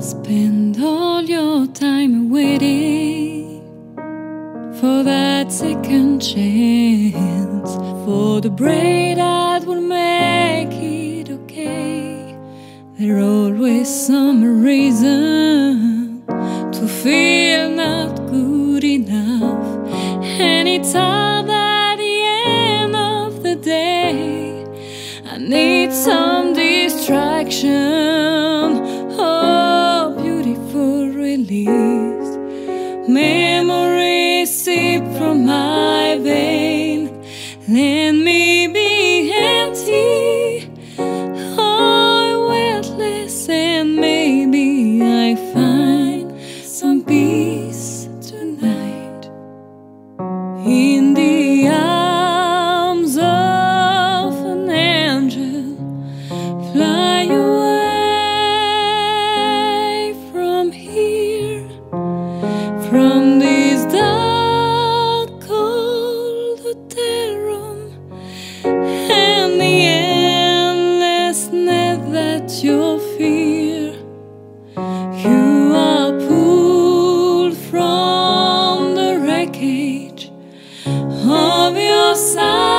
Spend all your time waiting for that second chance, for the break that will make it okay. There's always some reason to feel not good enough, and it's all at the end of the day. I need some distraction. Oh, beautiful release. Memories sip from my that you fear. You are pulled from the wreckage of your silent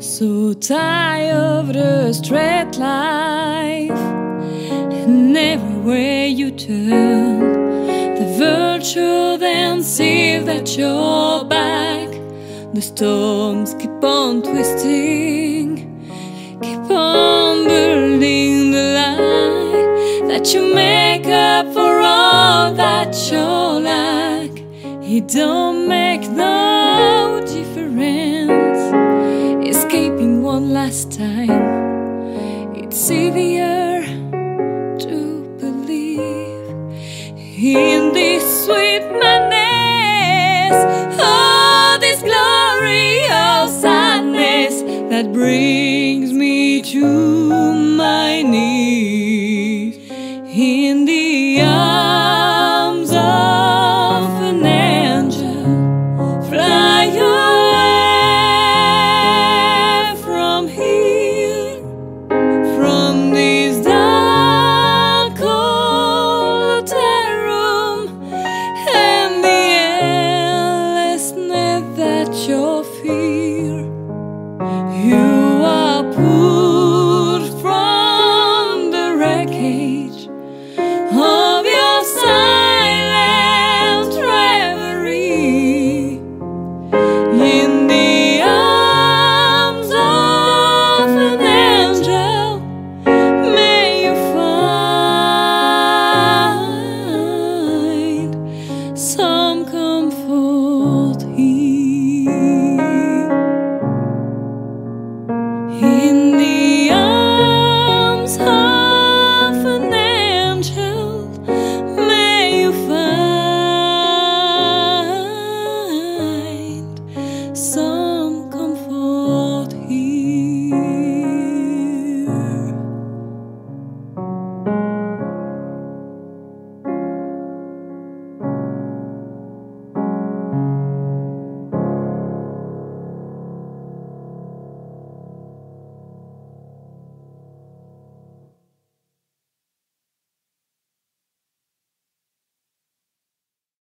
So tired of the straight life, and everywhere you turn, the virtual then see that you're back. The storms keep on twisting, keep on building the light that you make up for all that you lack. It don't make no difference last time. It's easier to believe in this sweet madness. Oh, this glorious sadness that brings me to.